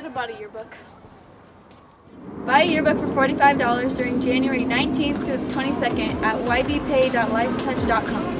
Should have bought a yearbook. Buy a yearbook for $45 during January 19th to the 22nd at ybpay.lifetouch.com.